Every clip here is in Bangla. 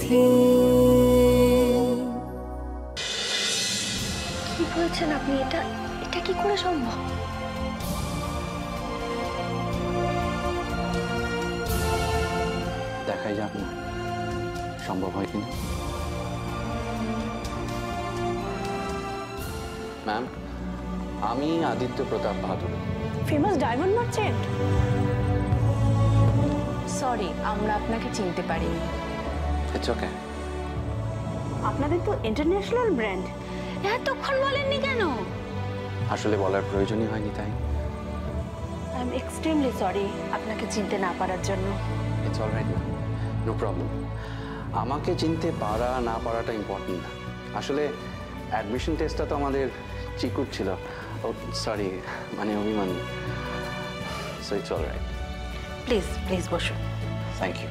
কি বলছেন আপনি? এটা এটা কি করে সম্ভব? দেখাই যাক না সম্ভব হয় কিনা? ম্যাম আমি Aditya Pratap Bahadur famous diamond merchant sorry আমরা আপনাকে চিনতে পারিনি। ইটস ওকে আপনাদের তো ইন্টারন্যাশনাল ব্র্যান্ড এতক্ষণ বলেননি কেন? আসলে বলার প্রয়োজনই হয়নি তাই। আই এম এক্সট্রিমলি সরি আপনাকে চিনতে না পারার জন্য। It's all right no problem আমাকে চিনতে পারা না পারাটা ইম্পর্টেন্ট না। আসলে অ্যাডমিশন টেস্টটা তো আমাদের চিকুর ছিল। ও সরি মানে অভিমান। So it's all right please please বসুন। থ্যাংক ইউ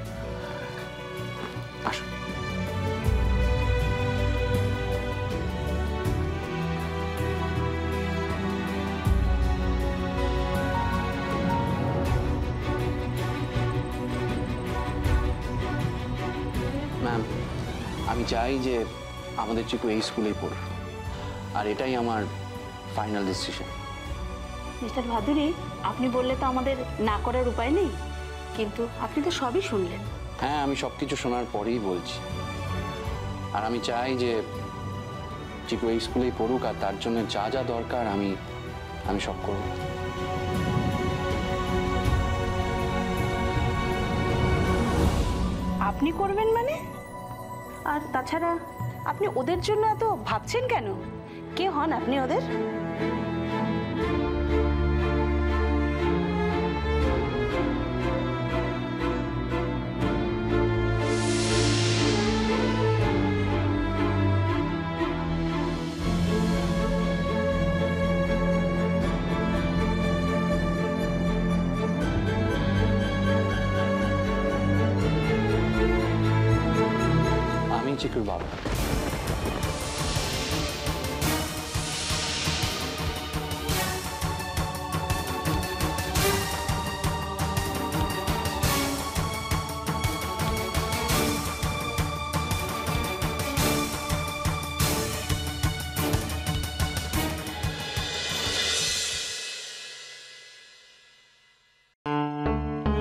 আমি চাই যে আমাদের চিকু এই স্কুলেই পড়ুক। আর এটাই আমার ফাইনাল ডিসিশন মিস্টার ভাদুরী আপনি বললে তো আমাদের না করার উপায় নেই। কিন্তু আপনি তো সবই শুনলেন। হ্যাঁ আমি সব কিছু শোনার পরেই বলছি। আর আমি চাই যে চিকু এই স্কুলেই পড়ুক আর তার জন্য যা যা দরকার আমি আমি সব করব। আপনি করবেন মানে? আর তাছাড়া আপনি ওদের জন্য এত ভাবছেন কেন? কে হন আপনি ওদের? আমি চিকুর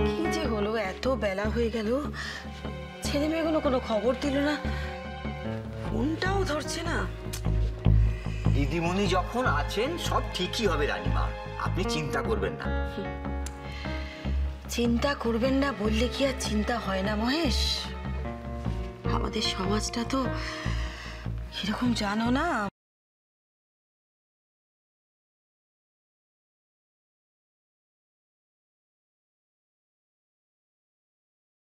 কি যে হলো, এত বেলা হয়ে গেল। ছেলে মেয়েগুলো কোনো খবর দিল না। ফোনটাও ধরছে না। দিদিমণি যখন আছেন সব ঠিকই হবে রানীমা। আপনি চিন্তা করবেন না। চিন্তা করবেন না বললে কি আর চিন্তা হয় না মহেশ? আমাদের সমাজটা তো এরকম জানো না।